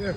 Yeah.